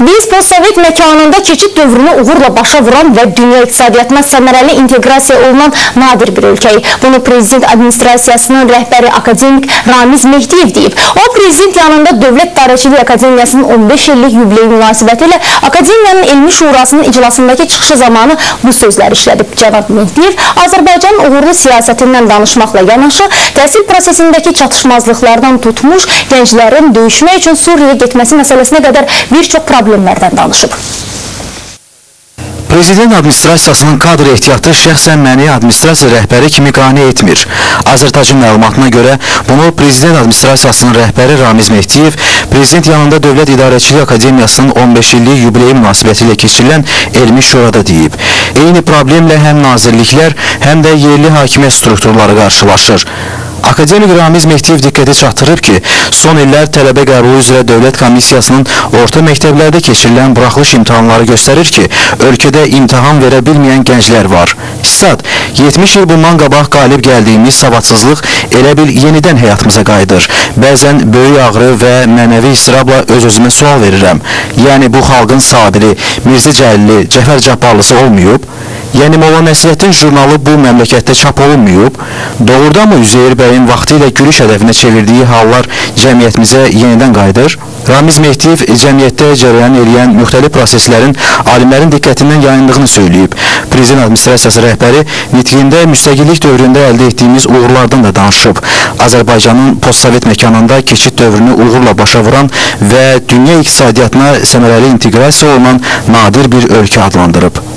Biz postsovet məkanında keçid dövrünü uğurla başa vuran və dünya iqtisadiyyatına səmərəli inteqrasiya olunan nadir bir ölkəyik. Bunu prezident administrasiyasının rəhbəri akademik Ramiz Mehdiyev deyib. O, prezident yanında Dövlət Darəçilik Akademiyasının 15 illik yubileyi münasibəti ilə Akademiyanın Elmi Şurasının iclasındakı çıxışı zamanı bu sözləri işlədib. Cənab Mehdiyev Azərbaycanın uğurlu siyasətindən danışmaqla yanaşı, təhsil prosesindəki çatışmazlıqlardan tutmuş, gənclərin döyüşmək üçün Suriyaya getməsi məsələsinə qədər bir çox problemlərdən danışıb. Prezident administrasiyasının kadr ehtiyatı şəxsən məni administrasiya rəhbəri kimi qane etmir. Azərtacın məlumatına görə bunu Prezident administrasiyasının rəhbəri Ramiz Mehdiyev Prezident yanında Dövlət İdarəçilik Akademiyasının 15 illik yubileyi münasibəti ilə keçirilən elmi şurada deyib. Eyni problemlə həm nazirliklər, həm də yerli hakimiyyət strukturları qarşılaşır. Akademik Ramiz Mehdiyev diqqəti çatdırıb ki, son illər tələbə qəbulu üzrə Dövlət Komissiyasının orta məktəblərdə keçirilən buraxılış imtahanları göstərir ki, ölkədə imtahan verə bilməyən gənclər var. Sad, 70 il bundan qabaq qalib gəldiyimiz savadsızlıq elə bil yenidən həyatımıza qayıdır. Bəzən böyük ağrı və mənəvi istirabla öz-özümə sual verirəm. Yəni bu xalqın Sabiri, Mirzə Cəlili, Cəfər Cabbarlısı olmayıb? Yəni Molla Nəsrəddin jurnalı bu məmləkətdə çap olunmayıb? Doğrudanmı Üzeyir bəyin vaxtı ilə gülüş hədəfinə çevirdiyi hallar cəmiyyətimizə yenidən qayıdır? Ramiz Mehdiyev cəmiyyətdə cərəyan edən müxtəlif proseslərin alimlərin diqqətindən yayındığını söyləyib. Prezident administrasiyası rəhbəri nitqində müstəqillik dövründə əldə etdiyimiz uğurlardan da danışıb. Azərbaycanın postsovet məkanında keçid dövrünü uğurla başa vuran və dünya iqtisadiyyatına səmərəli inteqrasiya olunan nadir bir ölkə adlandırıb.